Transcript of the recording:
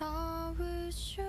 I wish you.